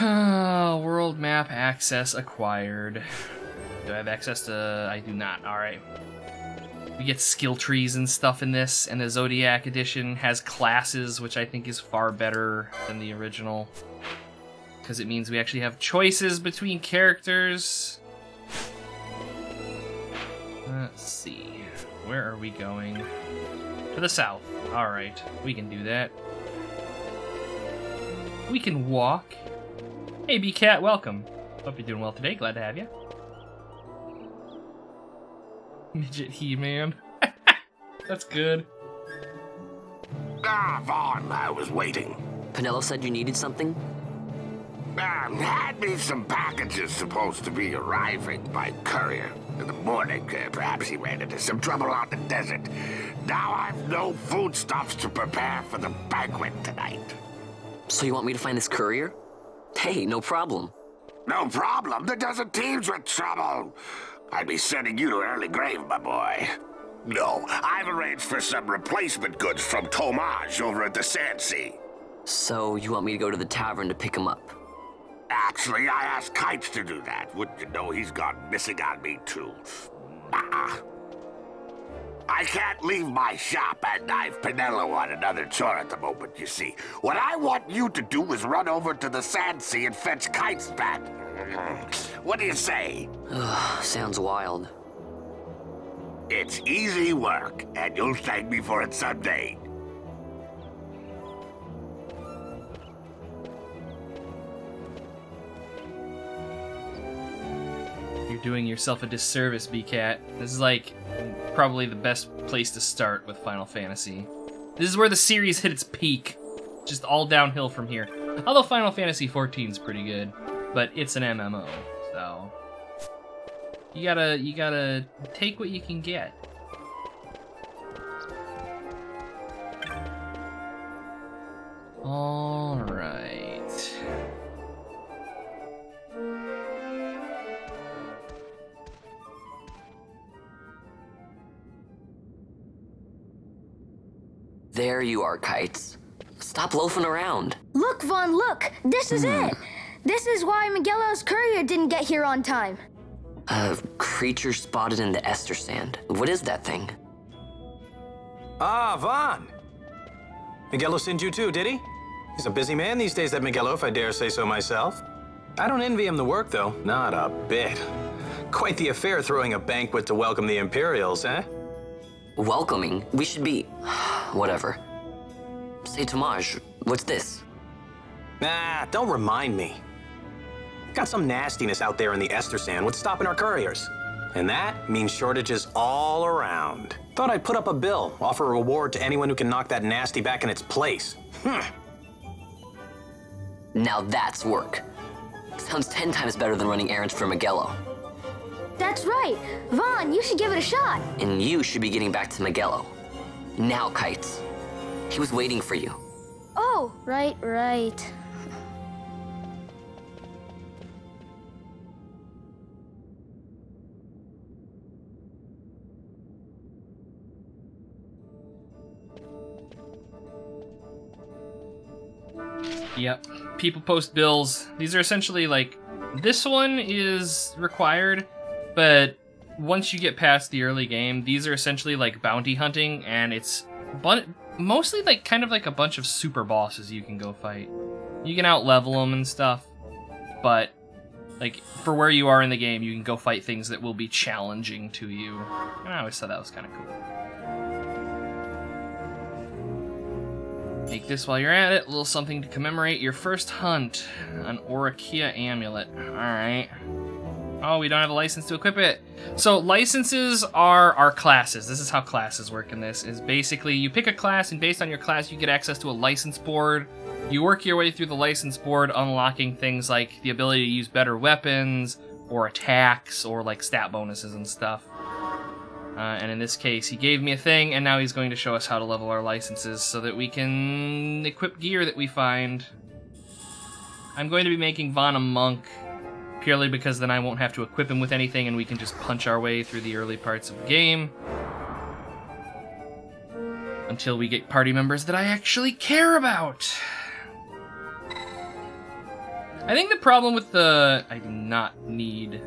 World map access acquired. Do I have access to... I do not. Alright. We get skill trees and stuff in this, and the Zodiac edition has classes, which I think is far better than the original. Because it means we actually have choices between characters. Let's see. Where are we going? To the south. Alright, we can do that. We can walk. Hey, B-Cat, welcome. Hope you're doing well today. Glad to have you. Midget He-Man. That's good. Ah, Vaan, I was waiting. Penelo said you needed something? Ah, had me some packages supposed to be arriving by courier. In the morning, uh, perhaps he ran into some trouble out in the desert. Now I've no foodstuffs to prepare for the banquet tonight. So you want me to find this courier? Hey, no problem. No problem. The desert teems with trouble. I'd be sending you to early grave, my boy. No, I've arranged for some replacement goods from Tomaj over at the Sandsea. So you want me to go to the tavern to pick him up? Actually, I asked Kytes to do that. Wouldn't you know he's gone missing on me, too? Uh-uh. I can't leave my shop and I've Penelo on another chore at the moment, you see. What I want you to do is run over to the Sandsea and fetch Kytes back. What do you say? Ugh, sounds wild. It's easy work, and you'll thank me for it someday. You're doing yourself a disservice, B-Cat. This is like probably the best place to start with Final Fantasy. This is where the series hit its peak. Just all downhill from here. Although Final Fantasy XIV is pretty good, but it's an MMO, so you gotta you gotta take what you can get. All right. There you are, Kytes. Stop loafing around. Look, Vaan, look! This is it! This is why Migelo's courier didn't get here on time. A creature spotted in the Estersand. What is that thing? Ah, Vaan. Migelo sent you too, did he? He's a busy man these days, that Migelo, if I dare say so myself. I don't envy him the work, though. Not a bit. Quite the affair throwing a banquet to welcome the Imperials, eh? Welcoming. We should be. Whatever. Say, Tomaj, what's this? Nah, don't remind me. Got some nastiness out there in the Estersand. What's stopping our couriers? And that means shortages all around. Thought I'd put up a bill, offer a reward to anyone who can knock that nasty back in its place. Hmm. Now that's work. Sounds ten times better than running errands for Migelo. That's right. Vaan, you should give it a shot. And you should be getting back to Migelo. Now, Kytes. He was waiting for you. Oh, right, right. Yep. People post bills. These are essentially like this one is required, but once you get past the early game, these are essentially like bounty hunting, and it's mostly like kind of like a bunch of super bosses you can go fight. You can out level them and stuff, but like for where you are in the game, you can go fight things that will be challenging to you. And I always thought that was kind of cool. Make this while you're at it, a little something to commemorate your first hunt. An Orrachea amulet. Alright. Oh, we don't have a license to equip it. So licenses are our classes. This is how classes work in this, is basically you pick a class and based on your class you get access to a license board. You work your way through the license board unlocking things like the ability to use better weapons or attacks or like stat bonuses and stuff. Uh, and in this case, he gave me a thing, and now he's going to show us how to level our licenses so that we can equip gear that we find. I'm going to be making Vaan a monk, purely because then I won't have to equip him with anything and we can just punch our way through the early parts of the game. Until we get party members that I actually care about. I think the problem with the I do not need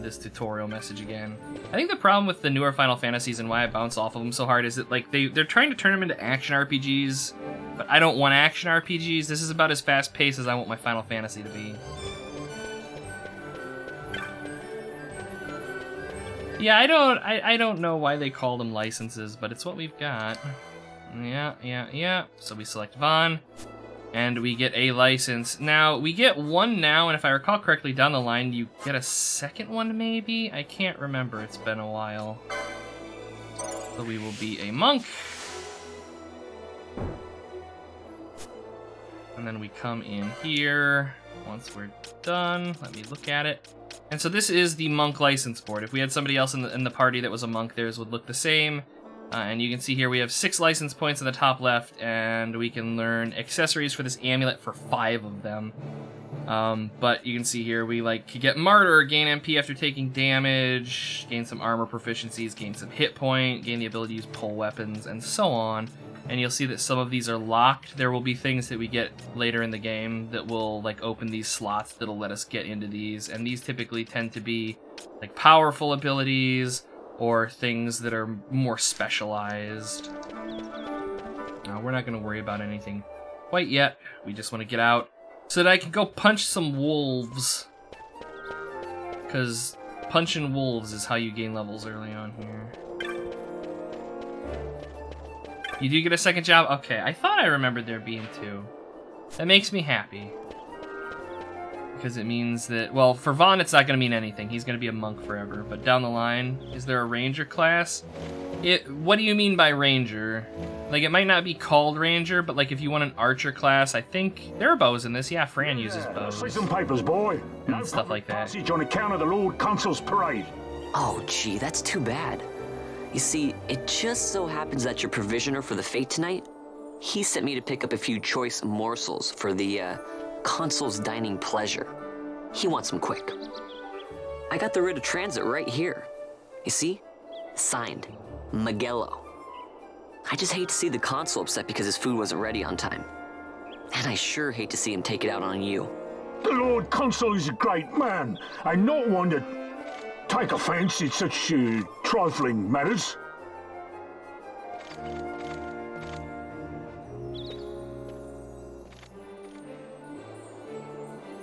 this tutorial message again. I think the problem with the newer Final Fantasies and why I bounce off of them so hard is that like they they're trying to turn them into action RPGs, but I don't want action RPGs. This is about as fast paced as I want my Final Fantasy to be. Yeah, I don't I, I don't know why they call them licenses, but it's what we've got. Yeah, yeah, yeah. So we select Vaan and we get a license. Now, we get one now, and if I recall correctly, down the line, you get a second one, maybe? I can't remember. It's been a while. So we will be a monk. And then we come in here. Once we're done, let me look at it. And so this is the monk license board. If we had somebody else in the, in the party that was a monk, theirs would look the same. Uh, and you can see here we have six license points in the top left, and we can learn accessories for this amulet for five of them. Um, but you can see here we like get Martyr, gain MP after taking damage, gain some armor proficiencies, gain some hit point, gain the ability to use pole weapons, and so on. And you'll see that some of these are locked. There will be things that we get later in the game that will like open these slots that'll let us get into these. And these typically tend to be like powerful abilities, or things that are more specialized. Now, we're not going to worry about anything quite yet. We just want to get out so that I can go punch some wolves. Because punching wolves is how you gain levels early on here. You do get a second job? Okay, I thought I remembered there being two. That makes me happy because it means that, well, for Vaan, it's not going to mean anything. He's going to be a monk forever. But down the line, is there a ranger class? It. What do you mean by ranger? Like, it might not be called ranger, but like if you want an archer class, I think there are bows in this. Yeah, Fran uses bows. See some papers, boy. And stuff like that. Passage on account of the Lord Consul's parade. Oh, gee, that's too bad. You see, it just so happens that your provisioner for the fete tonight, he sent me to pick up a few choice morsels for the, uh, Consul's dining pleasure. He wants them quick. I got the writ of transit right here. You see? Signed, Migelo. I just hate to see the consul upset because his food wasn't ready on time. And I sure hate to see him take it out on you. The Lord Consul is a great man, and not one to take offence in such uh, trifling matters.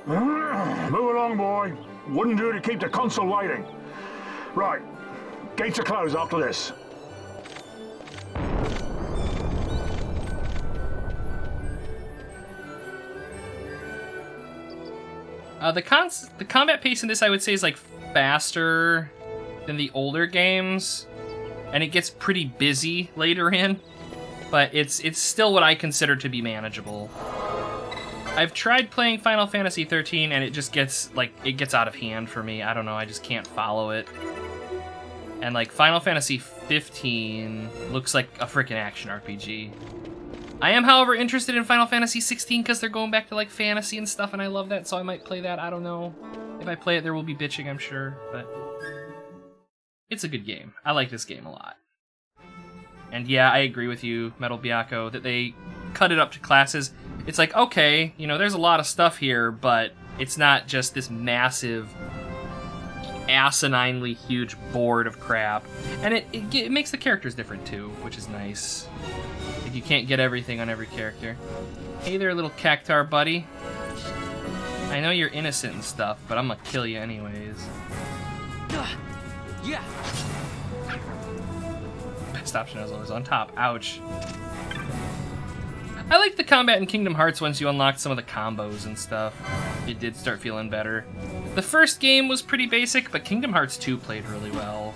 Move along, boy. Wouldn't do to keep the consul waiting. Right. Gates are closed after this. Uh, the cons the combat pace in this, I would say, is like faster than the older games, and it gets pretty busy later in. But it's it's still what I consider to be manageable. I've tried playing Final Fantasy 13 and it just gets like it gets out of hand for me. I don't know, I just can't follow it. And like Final Fantasy 15 looks like a freaking action RPG. I am, however, interested in Final Fantasy 16 because they're going back to like fantasy and stuff, and I love that, so I might play that. I don't know. If I play it, there will be bitching, I'm sure, but it's a good game. I like this game a lot. And yeah, I agree with you, Metal Byakko, that they cut it up to classes it's like, okay, you know, there's a lot of stuff here, but it's not just this massive, asininely huge board of crap. And it, it, it makes the characters different too, which is nice. Like, you can't get everything on every character. Hey there, little cactuar buddy. I know you're innocent and stuff, but I'm gonna kill you anyways. Yeah. Best option as always on top. Ouch. I like the combat in Kingdom Hearts once you unlocked some of the combos and stuff. It did start feeling better. The first game was pretty basic, but Kingdom Hearts 2 played really well.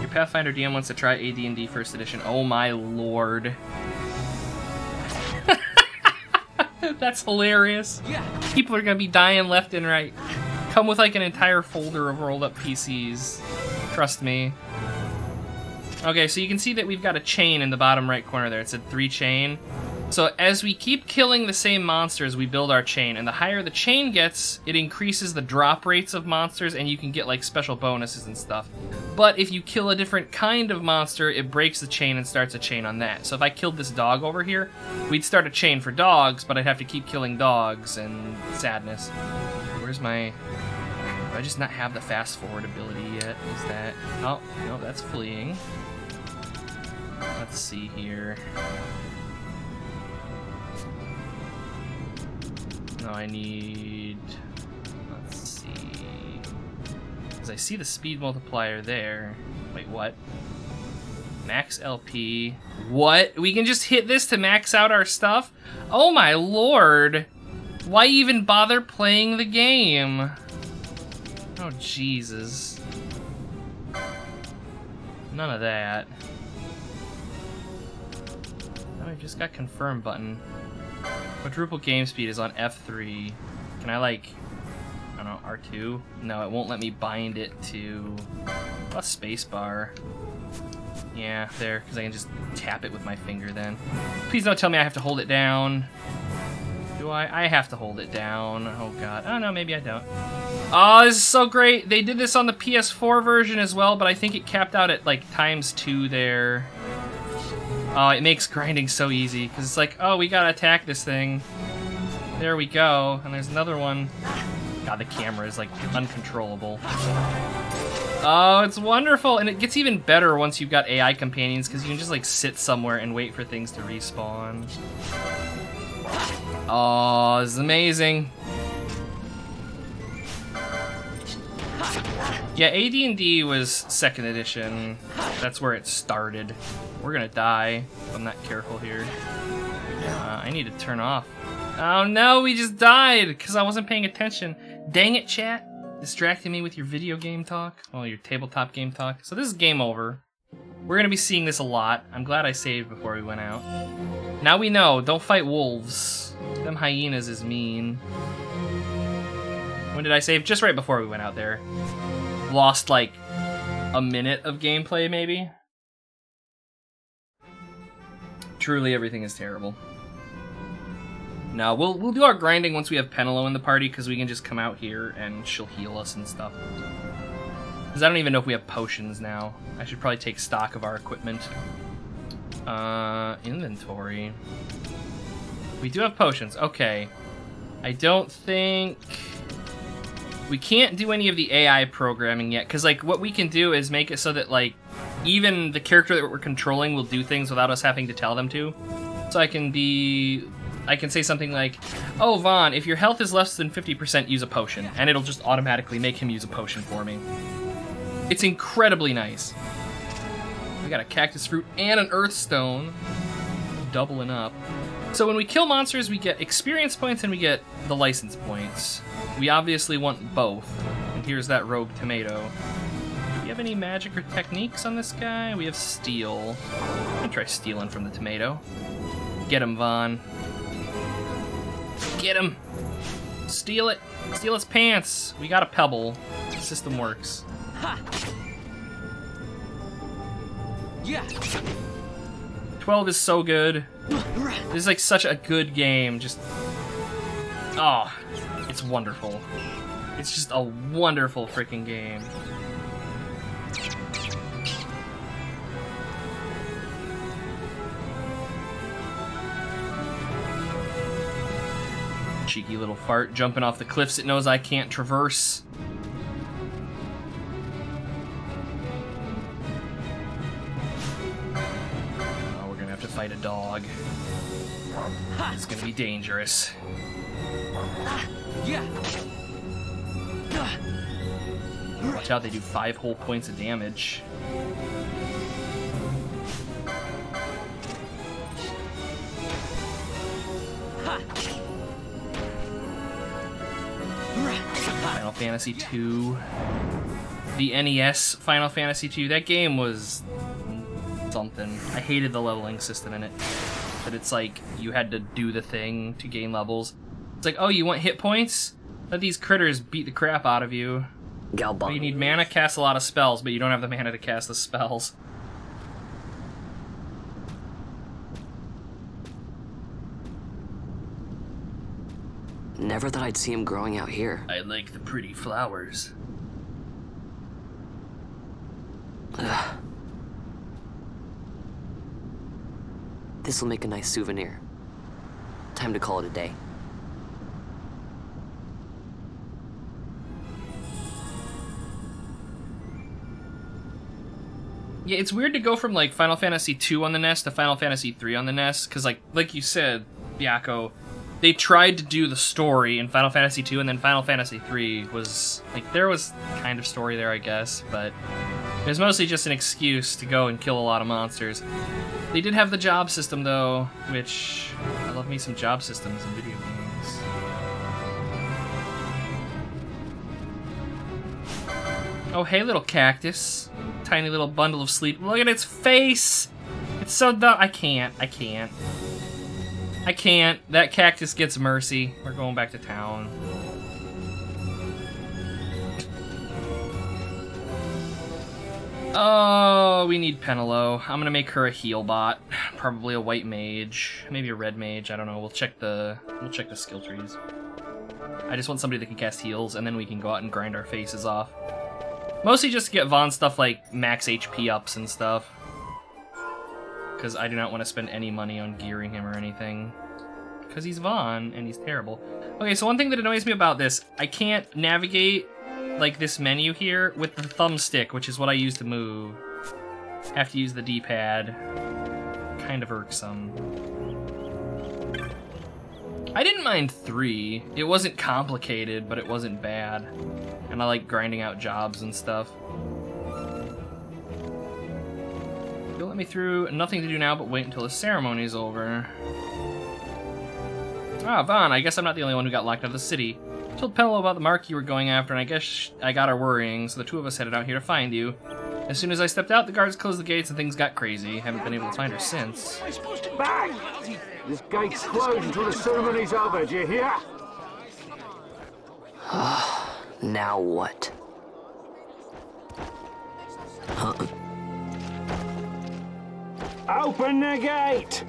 Your Pathfinder DM wants to try AD&D First Edition. Oh my lord. That's hilarious. Yeah. People are gonna be dying left and right. Come with like an entire folder of rolled up PCs. Trust me. Okay, so you can see that we've got a chain in the bottom right corner there. It said three chain. So as we keep killing the same monsters, we build our chain, and the higher the chain gets, it increases the drop rates of monsters, and you can get like special bonuses and stuff. But if you kill a different kind of monster, it breaks the chain and starts a chain on that. So if I killed this dog over here, we'd start a chain for dogs, but I'd have to keep killing dogs and sadness. Where's my... Do I just not have the fast forward ability yet? Is that... Oh, no, that's fleeing. Let's see here. No, I need... Let's see... Because I see the speed multiplier there. Wait, what? Max LP. What? We can just hit this to max out our stuff? Oh my lord! Why even bother playing the game? Oh, Jesus. None of that. Oh, I just got confirm button. Quadruple game speed is on F3. Can I like, I don't know, R2? No, it won't let me bind it to a spacebar. Yeah, there, because I can just tap it with my finger then. Please don't tell me I have to hold it down. Do I? I have to hold it down. Oh god. Oh no, maybe I don't. Oh, this is so great. They did this on the PS4 version as well, but I think it capped out at like times two there. Oh, it makes grinding so easy, because it's like, oh, we gotta attack this thing. There we go, and there's another one. God, the camera is like uncontrollable. Oh, it's wonderful, and it gets even better once you've got AI companions, because you can just like sit somewhere and wait for things to respawn. Oh, this is amazing. Yeah, AD&D was second edition. That's where it started. We're gonna die if I'm not careful here. Uh, I need to turn off. Oh no, we just died because I wasn't paying attention. Dang it, chat. Distracting me with your video game talk. Well, your tabletop game talk. So this is game over. We're gonna be seeing this a lot. I'm glad I saved before we went out. Now we know, don't fight wolves. Them hyenas is mean. When did I save? Just right before we went out there. Lost like a minute of gameplay, maybe. Truly, everything is terrible. No, we'll we'll do our grinding once we have Penelo in the party, because we can just come out here and she'll heal us and stuff. Because I don't even know if we have potions now. I should probably take stock of our equipment. Uh, inventory. We do have potions. Okay. I don't think... We can't do any of the AI programming yet, because, like, what we can do is make it so that, like, even the character that we're controlling will do things without us having to tell them to. So I can be... I can say something like, Oh, Vaan, if your health is less than 50%, use a potion. And it'll just automatically make him use a potion for me. It's incredibly nice. We got a cactus fruit and an earth stone. Doubling up. So when we kill monsters, we get experience points and we get the license points. We obviously want both. And here's that rogue tomato. Do we have any magic or techniques on this guy? We have steel. I'm gonna try stealing from the tomato. Get him, Vaan. Get him! Steal it! Steal his pants! We got a pebble. The system works. Yeah. 12 is so good. This is like such a good game. Just. Oh, it's wonderful. It's just a wonderful freaking game. Cheeky little fart jumping off the cliffs it knows I can't traverse. Oh, we're gonna have to fight a dog. It's gonna be dangerous. Watch out, they do five whole points of damage. Final Fantasy II. The NES Final Fantasy II. That game was something. I hated the leveling system in it. But it's like you had to do the thing to gain levels. It's like, oh, you want hit points? Let these critters beat the crap out of you. Galbana. You need mana, cast a lot of spells, but you don't have the mana to cast the spells. Never thought I'd see him growing out here. I like the pretty flowers. This'll make a nice souvenir. Time to call it a day. Yeah, it's weird to go from like Final Fantasy 2 on the NES to Final Fantasy 3 on the NES because like like you said, Byakko, they tried to do the story in Final Fantasy 2 and then Final Fantasy 3 was like there was kind of story there, I guess, but it was mostly just an excuse to go and kill a lot of monsters. They did have the job system though, which I love me some job systems in video Oh, hey, little cactus. Tiny little bundle of sleep. Look at its face! It's so dumb. I can't. I can't. I can't. That cactus gets mercy. We're going back to town. Oh, we need Penelo. I'm gonna make her a heal bot. Probably a white mage. Maybe a red mage. I don't know. We'll check the we'll check the skill trees. I just want somebody that can cast heals, and then we can go out and grind our faces off. Mostly just to get Vaan stuff like max HP ups and stuff. Because I do not want to spend any money on gearing him or anything. Because he's Vaan, and he's terrible. Okay, so one thing that annoys me about this, I can't navigate like this menu here with the thumbstick, which is what I use to move. Have to use the D-pad. Kind of irksome. I didn't mind three. It wasn't complicated, but it wasn't bad. And I like grinding out jobs and stuff. You'll let me through. Nothing to do now but wait until the ceremony's over. Ah, Vaan, I guess I'm not the only one who got locked out of the city. I told Penelo about the mark you were going after, and I guess I got her worrying, so the two of us headed out here to find you. As soon as I stepped out, the guards closed the gates and things got crazy. Haven't been able to find her since. This gate's closed until the ceremony's over, do you hear? Now what? Huh? Open the gate!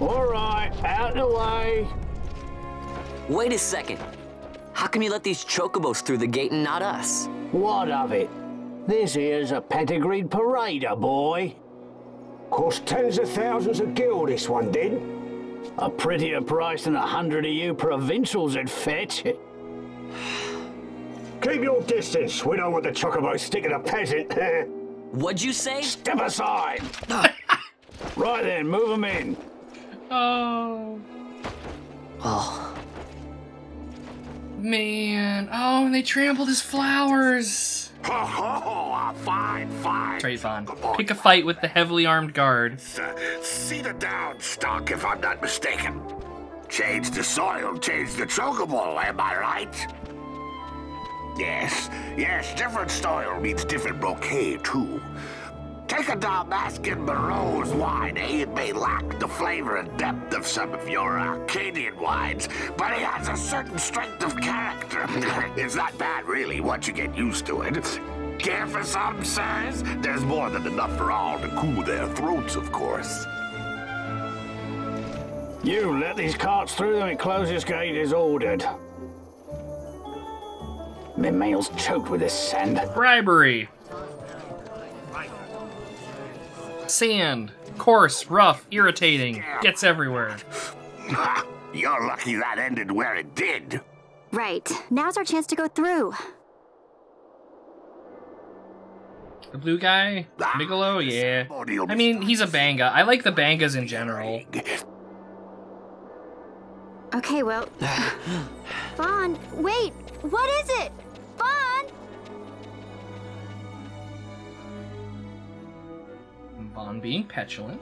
Alright, out the way. Wait a second. How come you let these chocobos through the gate and not us? What of it? This here's a pedigreed parader, boy. Cost tens of thousands of gil, this one did. A prettier price than a hundred of you provincials would fetch. Keep your distance. We don't want the chocobo sticking a peasant. What'd you say? Step aside. right then, move them in. Oh, Oh, man. Oh, and they trampled his flowers. Ho ho! ho, fine, fine. Vaan. Pick a fight with the heavily armed guard. Uh, cedar down stock, if I'm not mistaken. Change the soil, change the chocobo, am I right? Yes, yes, different soil means different bouquet, too. Take a Damascus Barrose wine, eh? It may lack the flavor and depth of some of your Archadian wines, but it has a certain strength of character. it's not bad, really, once you get used to it. Care for some, sirs? There's more than enough for all to cool their throats, of course. You let these carts through and close this gate as ordered. My mail's choked with this sand. Bribery. Sand. Coarse, rough, irritating. Gets everywhere. You're lucky that ended where it did. Right. Now's our chance to go through. The blue guy? Ah, Migelo? Yeah. I mean, he's a bangaa. I like the bangaas in general. Okay, well. Vaan, wait! What is it? Vaan! Vaan being petulant.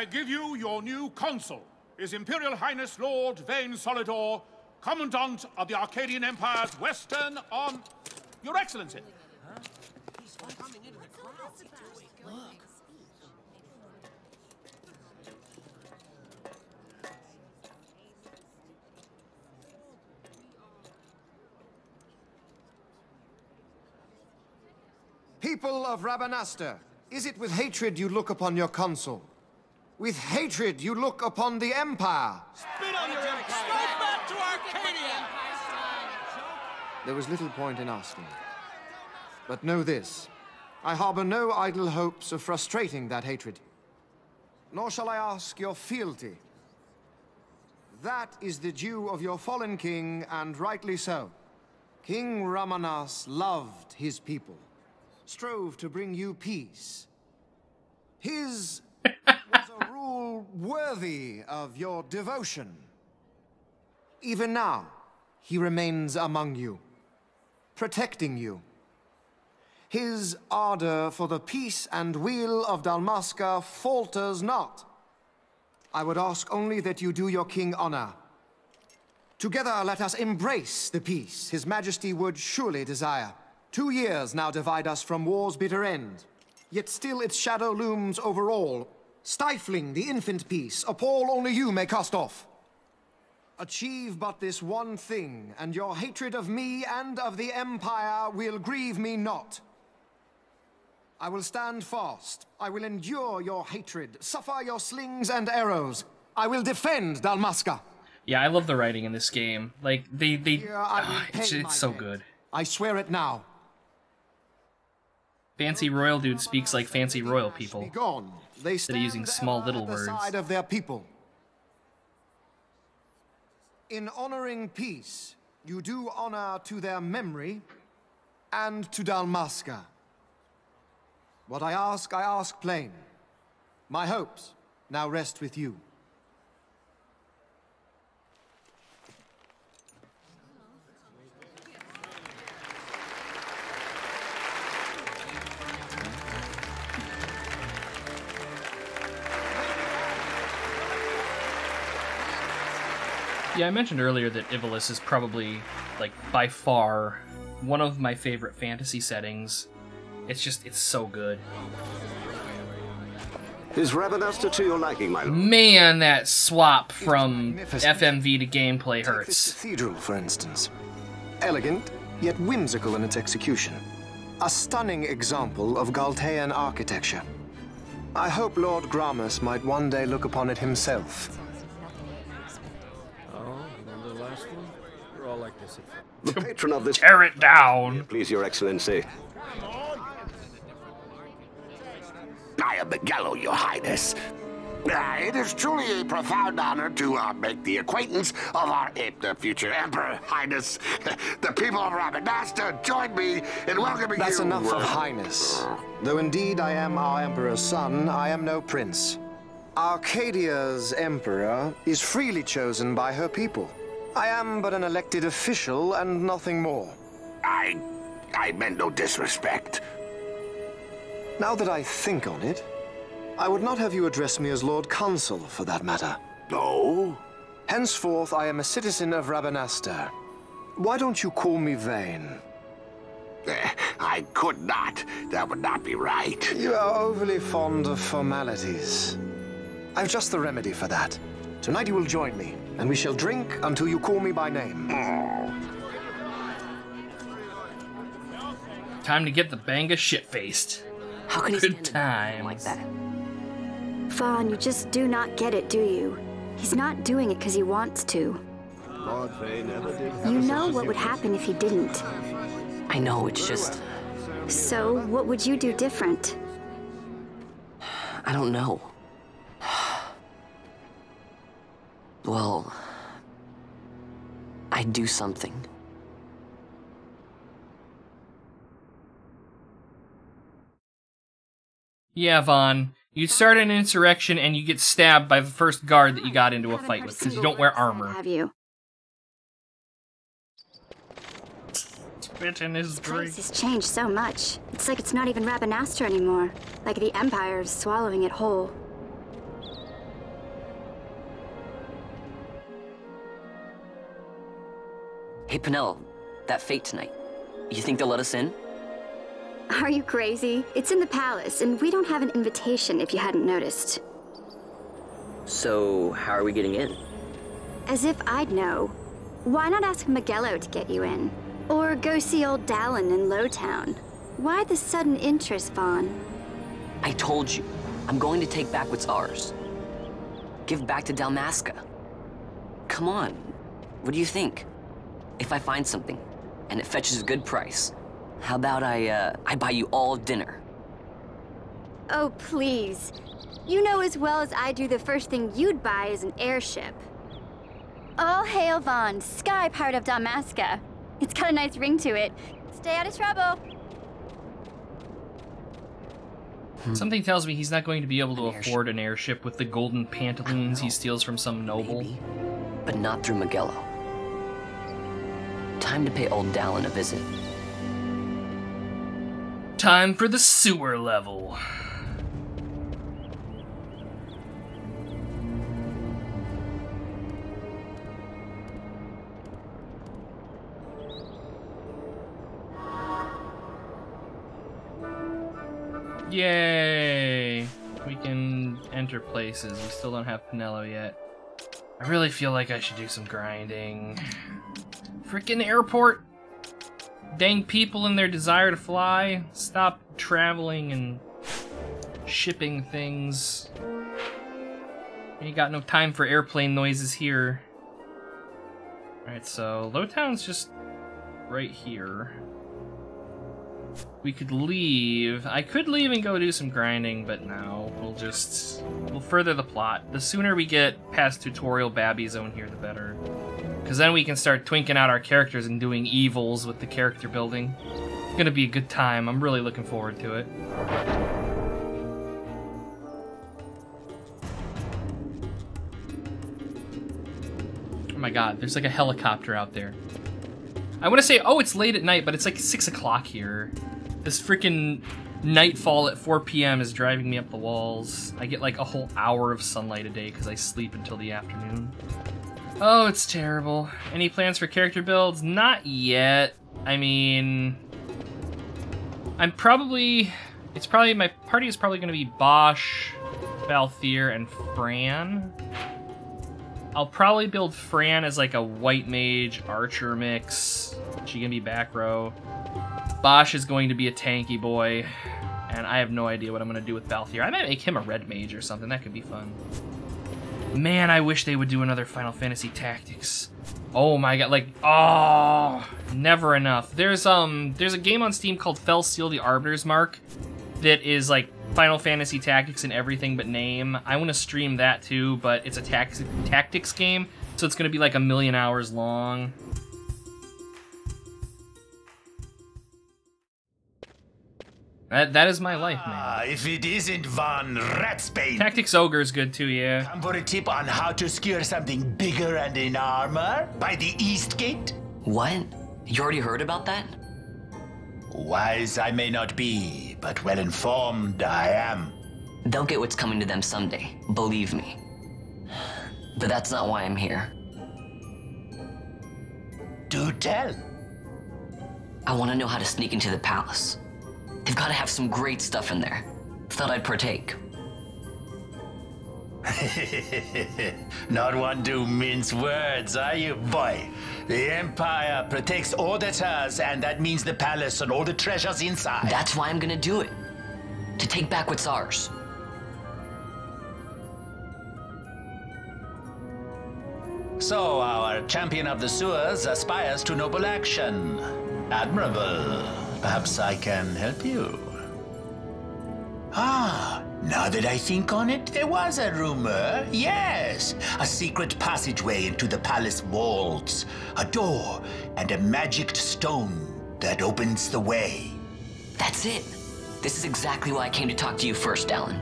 I give you your new consul, His Imperial Highness Lord Vayne Solidor, Commandant of the Archadian Empire's Western on... Your Excellency. People of Rabanastre, is it with hatred you look upon your consul? With hatred you look upon the Empire? Spit on your empire! Straight back to Archadia! There was little point in asking. But know this, I harbor no idle hopes of frustrating that hatred. Nor shall I ask your fealty. That is the due of your fallen king, and rightly so. King Raminas loved his people, strove to bring you peace. His was a rule worthy of your devotion. Even now, he remains among you, protecting you. His ardor for the peace and weal of Dalmasca falters not. I would ask only that you do your king honor. Together let us embrace the peace his majesty would surely desire. Two years now divide us from war's bitter end. Yet still its shadow looms over all, stifling the infant peace, a pall only you may cast off. Achieve but this one thing, and your hatred of me and of the Empire will grieve me not. I will stand fast. I will endure your hatred, suffer your slings and arrows. I will defend Dalmasca. Yeah, I love the writing in this game. Like they they Here I will it's, it's so good. I swear it now. Fancy royal dude speaks like fancy royal people. Be gone. They Instead of using small little words. side of their people. In honoring peace, you do honor to their memory and to Dalmasca. What I ask, I ask plain. My hopes now rest with you. Yeah, I mentioned earlier that Ivalice is probably, like, by far one of my favorite fantasy settings. It's just, it's so good. Is Rabanastre to your liking, my lord? Man, that swap from. FMV to gameplay This hurts. cathedral, for instance. Elegant, yet whimsical in its execution. A stunning example of Galtean architecture. I hope Lord Gramis might one day look upon it himself. Oh, remember the last one? You're all like this at The patron of this... Tear it down! Please, your excellency. I am Migelo, your highness. Uh, it is truly a profound honor to uh, make the acquaintance of our the future emperor, highness. the people of Rabanastre join me in welcoming That's you. That's enough of uh, highness. Though indeed I am our emperor's son, I am no prince. Archadia's emperor is freely chosen by her people. I am but an elected official and nothing more. I, I meant no disrespect. Now that I think on it, I would not have you address me as Lord Consul, for that matter. No? Henceforth, I am a citizen of Rabanastre. Why don't you call me Vayne? Eh, I could not. That would not be right. You are overly fond of formalities. I've just the remedy for that. Tonight you will join me, and we shall drink until you call me by name. Time to get the bangaa shit faced. How can he Good stand times. like that? Vaan, you just do not get it, do you? He's not doing it because he wants to. Lord never did. You know what would happen if he didn't. I know, it's just. So, what would you do different? I don't know. Well, I'd do something. Yeah, Vaan. You start an insurrection and you get stabbed by the first guard that you got into a fight with because you don't wear armor. Have you? spit in his drink. place has changed so much. It's like it's not even Rabanastre anymore. Like the Empire is swallowing it whole. Hey, Penel, that fate tonight. You think they'll let us in? Are you crazy? It's in the palace, and we don't have an invitation if you hadn't noticed. So, how are we getting in? As if I'd know. Why not ask Migelo to get you in? Or go see old Dalan in Lowtown? Why the sudden interest, Vaan? I told you, I'm going to take back what's ours. Give back to Dalmasca. Come on, what do you think? If I find something, and it fetches a good price, how about I, uh, I buy you all dinner? Oh, please. You know as well as I do the first thing you'd buy is an airship. All hail Vaan, Sky Pirate of Dalmasca. It's got a nice ring to it. Stay out of trouble. Something tells me he's not going to be able to afford an airship with the golden pantaloons he steals from some noble. But not through Migelo. Time to pay old Dalan a visit. Time for the sewer level. Yay! We can enter places. We still don't have Penelo yet. I really feel like I should do some grinding. Freaking airport! Dang people and their desire to fly. Stop traveling and shipping things. Ain't got no time for airplane noises here. Alright, so Lowtown's just right here. We could leave. I could leave and go do some grinding, but no. We'll just... We'll further the plot. The sooner we get past tutorial Babby Zone here, the better. Because then we can start twinking out our characters and doing evils with the character building. It's gonna be a good time. I'm really looking forward to it. Oh my god, there's like a helicopter out there. I want to say, oh, it's late at night, but it's like 6 o'clock here. This freaking nightfall at 4 p.m. is driving me up the walls. I get like a whole hour of sunlight a day because I sleep until the afternoon. Oh, it's terrible. Any plans for character builds? Not yet. I mean, I'm probably, it's probably, my party is probably going to be Basch, Balthier, and Fran. I'll probably build Fran as like a white mage archer mix. She can be back row. Basch is going to be a tanky boy. And I have no idea what I'm going to do with Balthier. I might make him a red mage or something. That could be fun. Man, I wish they would do another Final Fantasy Tactics. Oh my god, like, oh, never enough. There's um, there's a game on Steam called Fell Seal the Arbiter's Mark that is like Final Fantasy Tactics and everything but name. I want to stream that too, but it's a tax tactics game, so it's going to be like a million hours long. That, that is my life, man. Ah, if it isn't Vaan Ratsbane. Tactics Ogre is good too, yeah. Come for a tip on how to secure something bigger and in armor by the East Gate? What? You already heard about that? Wise I may not be, but well informed I am. They'll get what's coming to them someday, believe me. But that's not why I'm here. Do tell. I want to know how to sneak into the palace. They've got to have some great stuff in there. Thought I'd partake. Not one to mince words, are you, boy? The Empire protects all that's hers, and that means the palace and all the treasures inside. That's why I'm gonna do it. To take back what's ours. So, our champion of the sewers aspires to noble action. Admirable. Perhaps I can help you. Ah, now that I think on it, there was a rumor. Yes, a secret passageway into the palace walls, a door, and a magic stone that opens the way. That's it. This is exactly why I came to talk to you first, Alan.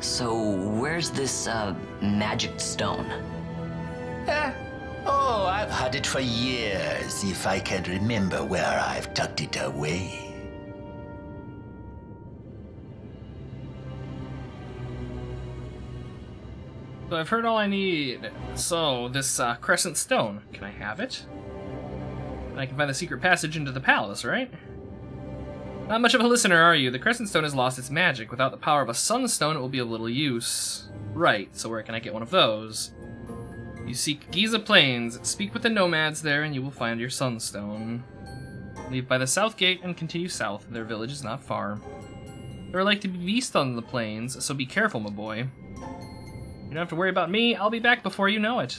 So, where's this, uh, magic stone? Eh? I've had it for years, if I can remember where I've tucked it away. So I've heard all I need. So, this uh, Crescent Stone, can I have it? I can find the secret passage into the palace, right? Not much of a listener, are you? The Crescent Stone has lost its magic. Without the power of a Sunstone, it will be of little use. Right, so where can I get one of those? You seek Giza Plains, speak with the nomads there, and you will find your Sunstone. Leave by the south gate and continue south. Their village is not far. There are like to be beasts on the plains, so be careful, my boy. You don't have to worry about me, I'll be back before you know it.